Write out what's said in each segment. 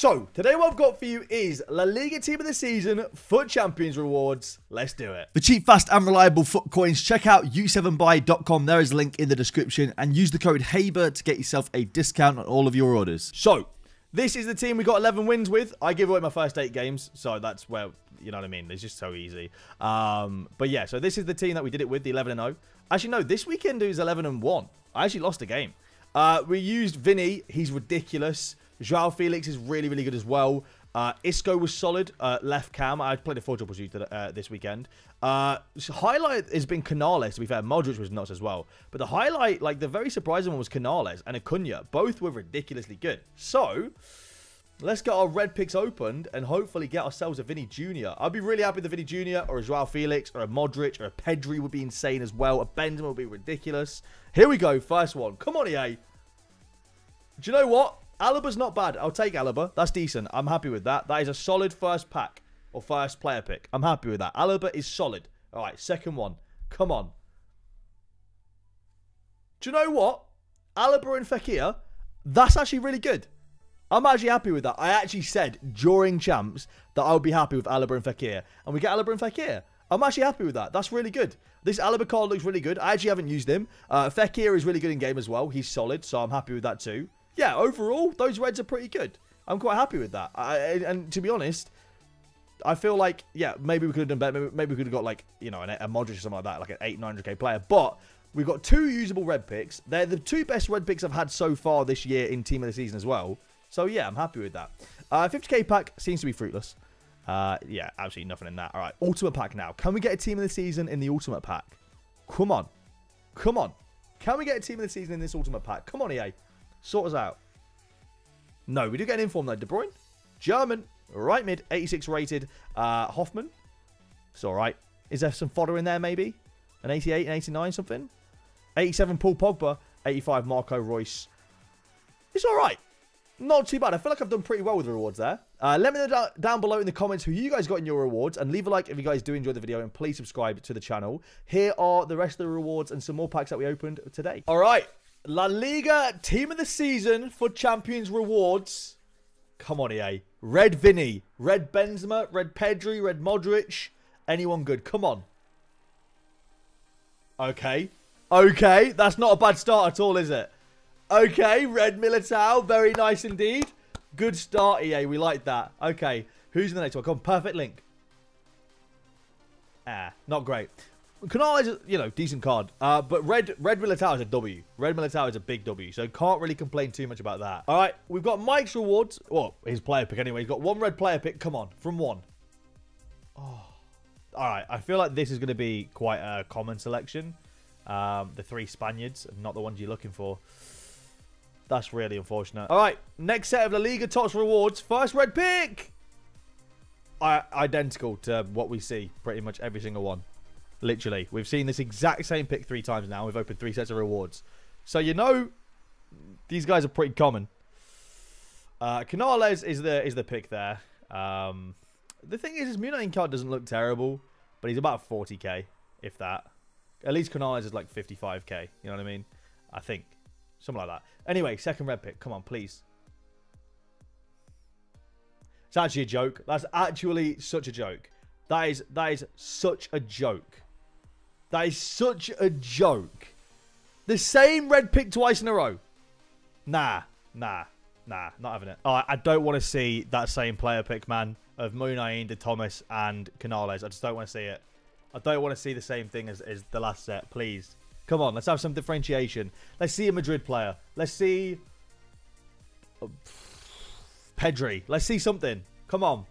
So, today what I've got for you is La Liga Team of the Season FUT Champions Rewards. Let's do it. For cheap, fast, and reliable FUT coins, check out u7buy.com. There is a link in the description and use the code HABER to get yourself a discount on all of your orders. So, this is the team we got 11 wins with. I give away my first eight games, so that's where, you know what I mean? It's just so easy. Um, but yeah, so this is the team that we did it with, the 11 and 0. Actually, no, this weekend is 11 and 1. I actually lost a game. Uh, we used Vinny. He's ridiculous. Joao Felix is really, really good as well. Uh, Isco was solid. Uh, left cam. I played a four triple shoot uh, this weekend. Uh, highlight has been Canales, to be fair. Modric was nuts as well. But the highlight, like the very surprising one was Canales and Acuna. Both were ridiculously good. So, let's get our red picks opened and hopefully get ourselves a Vinny Jr. I'd be really happy with a Vinny Jr. or a Joao Felix or a Modric or a Pedri would be insane as well. A Benzema would be ridiculous. Here we go. First one. Come on, EA. Do you know what? Alaba's not bad. I'll take Alaba. That's decent. I'm happy with that. That is a solid first pack or first player pick. I'm happy with that. Alaba is solid. All right, second one. Come on. Do you know what? Alaba and Fekir, that's actually really good. I'm actually happy with that. I actually said during champs that I would be happy with Alaba and Fekir. And we get Alaba and Fekir. I'm actually happy with that. That's really good. This Alaba card looks really good. I actually haven't used him. Uh, Fekir is really good in game as well. He's solid, so I'm happy with that too yeah, overall, those reds are pretty good. I'm quite happy with that. I, and to be honest, I feel like, yeah, maybe we could have done better. Maybe, maybe we could have got, like, you know, an, a Modric or something like that, like an 8, 900k player. But we've got two usable red picks. They're the two best red picks I've had so far this year in Team of the Season as well. So, yeah, I'm happy with that. Uh, 50k pack seems to be fruitless. Uh, yeah, absolutely nothing in that. All right, Ultimate Pack now. Can we get a Team of the Season in the Ultimate Pack? Come on. Come on. Can we get a Team of the Season in this Ultimate Pack? Come on, EA. Sort us out. No, we do get an inform though. De Bruyne, German, right mid, 86 rated. Uh, Hoffman, it's all right. Is there some fodder in there maybe? An 88 and 89 something? 87 Paul Pogba, 85 Marco Reus. It's all right. Not too bad. I feel like I've done pretty well with the rewards there. Uh, let me know down below in the comments who you guys got in your rewards. And leave a like if you guys do enjoy the video. And please subscribe to the channel. Here are the rest of the rewards and some more packs that we opened today. All right. La Liga Team of the Season for Champions Rewards. Come on, EA. Red Vinny, Red Benzema, Red Pedri, Red Modric. Anyone good? Come on. Okay. Okay. That's not a bad start at all, is it? Okay. Red Militao. Very nice indeed. Good start, EA. We like that. Okay. Who's in the next one? Come on. Perfect link. Ah, not great. Canales, you know, decent card. Uh, but Red Red Militao is a W. Red Militao is a big W, so can't really complain too much about that. All right, we've got Mike's rewards. Well, his player pick anyway. He's got one red player pick. Come on, from one. Oh. All right, I feel like this is going to be quite a common selection. Um, the three Spaniards, not the ones you're looking for. That's really unfortunate. All right, next set of La Liga Tots rewards. First red pick. I, identical to what we see pretty much every single one. Literally. We've seen this exact same pick three times now. We've opened three sets of rewards. So you know these guys are pretty common. Uh, Canales is the is the pick there. Um, the thing is, his Muniain card doesn't look terrible, but he's about 40k, if that. At least Canales is like 55k. You know what I mean? I think. Something like that. Anyway, second red pick. Come on, please. It's actually a joke. That's actually such a joke. That is that is such a joke. That is such a joke. The same red pick twice in a row. Nah, nah, nah, not having it. I don't want to see that same player pick, man, of Muniain, De Tomás, and Canales. I just don't want to see it. I don't want to see the same thing as, as the last set, please. Come on, let's have some differentiation. Let's see a Madrid player. Let's see... Uh, Pedri. Let's see something. Come on.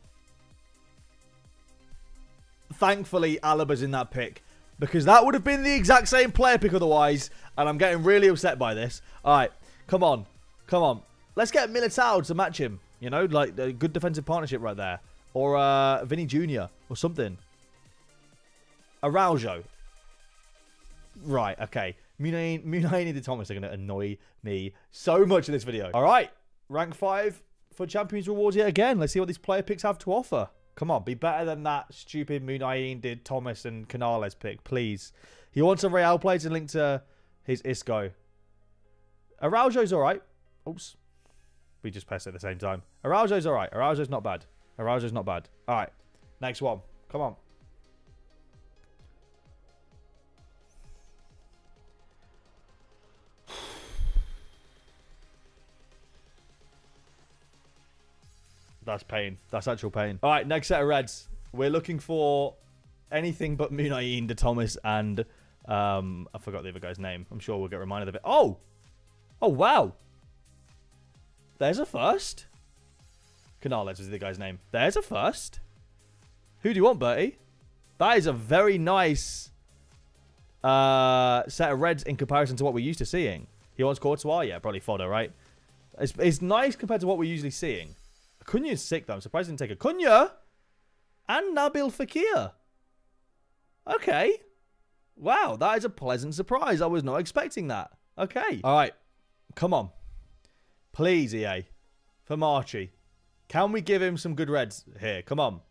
Thankfully, Alaba's in that pick. Because that would have been the exact same player pick otherwise. And I'm getting really upset by this. All right. Come on. Come on. Let's get Militao to match him. You know, like a good defensive partnership right there. Or uh, Vinny Jr. or something. Araujo. Right, okay. Muniain, Muniain and Thomas are going to annoy me so much in this video. All right. Rank 5 for Champions Rewards yet again. Let's see what these player picks have to offer. Come on, be better than that stupid Muniain De Tomás and Canales pick, please. He wants a Real player to link to his Isco. Araujo's alright. Oops. We just passed at the same time. Araujo's all right. Araujo's not bad. Araujo's not bad. All right. Next one. Come on. That's pain. That's actual pain. All right, next set of reds. We're looking for anything but Muniain, De Tomás, and um, I forgot the other guy's name. I'm sure we'll get reminded of it. Oh, oh wow. There's a first. Canales is the guy's name. There's a first. Who do you want, Bertie? That is a very nice uh, set of reds in comparison to what we're used to seeing. He wants Courtois? Yeah, probably fodder, right? It's, it's nice compared to what we're usually seeing. Acuna is sick, though. I'm surprised he didn't take Acuna and Nabil Fekir. Okay. Wow, that is a pleasant surprise. I was not expecting that. Okay. All right. Come on. Please, EA. For Marchie. Can we give him some good reds here? Come on.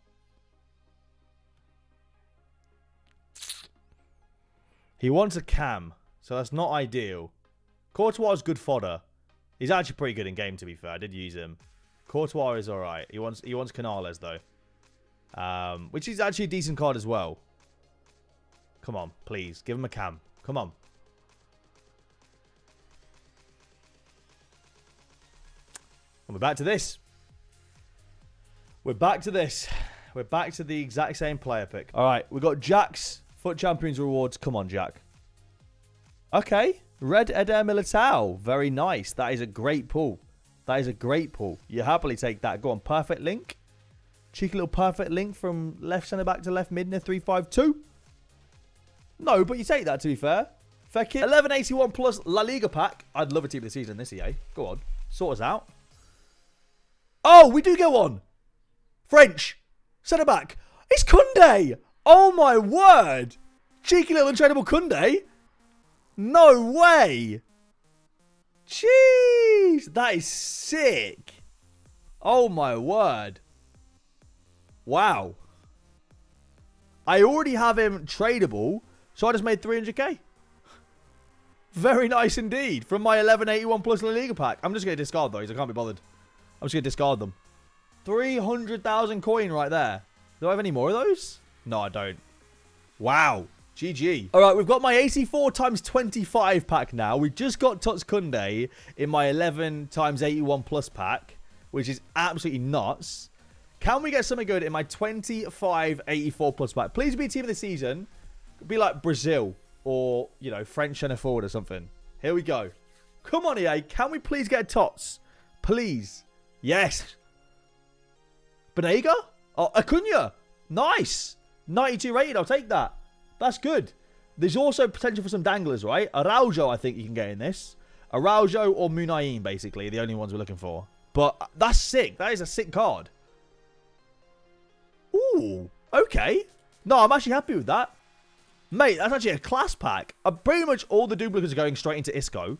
He wants a cam, so that's not ideal. Courtois is good fodder. He's actually pretty good in game, to be fair. I did use him. Courtois is all right. He wants he wants Canales, though. Um, which is actually a decent card as well. Come on, please. Give him a cam. Come on. And we're back to this. We're back to this. We're back to the exact same player pick. All right, we've got Jack's FUT Champions rewards. Come on, Jack. Okay. Red Eder Militao. Very nice. That is a great pull. That is a great pull. You happily take that. Go on. Perfect link. Cheeky little perfect link from left centre back to left mid in a 3-5-2. No, but you take that to be fair. Fekir. 1181 plus La Liga pack. I'd love a team of the season this EA. Eh? Go on. Sort us out. Oh, we do go on. French. Centre back. It's Koundé. Oh my word. Cheeky little untradeable Koundé. No way. Jeez. That is sick. Oh my word. Wow. I already have him tradable, so I just made 300k. Very nice indeed. From my 1181 plus La Liga pack. I'm just going to discard those. I can't be bothered. I'm just going to discard them. 300,000 coin right there. Do I have any more of those? No, I don't. Wow. GG. All right, we've got my 84 times 25 pack now. We just got Tots Koundé in my 11 times 81 plus pack, which is absolutely nuts. Can we get something good in my 25 84 plus pack? Please be team of the season. Be like Brazil or, you know, French centre forward or something. Here we go. Come on, EA. Can we please get Tots? Please. Yes. Benega? Oh, Acuna. Nice. 92 rated. I'll take that. That's good. There's also potential for some danglers, right? Araujo, I think you can get in this. Araujo or Muniain, basically, the only ones we're looking for. But that's sick. That is a sick card. Ooh, okay. No, I'm actually happy with that. Mate, that's actually a class pack. Uh, pretty much all the duplicates are going straight into Isco.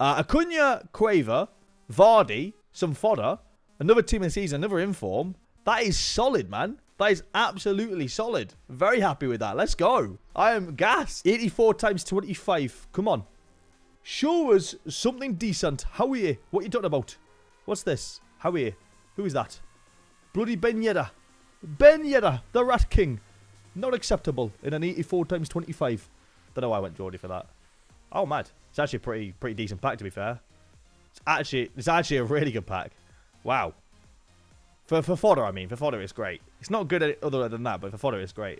Uh, Acuna, Quaver, Vardy, some fodder, another team in the season, another inform. That is solid, man. That is absolutely solid. Very happy with that. Let's go. I am gas. 84 times 25. Come on. Show us something decent. How are you? What are you talking about? What's this? How are you? Who is that? Bloody Ben Yedder. Ben Yedder, the Rat King. Not acceptable in an 84 times 25. Don't know why I went Geordie for that. Oh, mad. It's actually a pretty pretty decent pack, to be fair. It's actually it's actually a really good pack. Wow. For, for fodder, I mean. For fodder, it's great. It's not good other than that, but for fodder, it's great.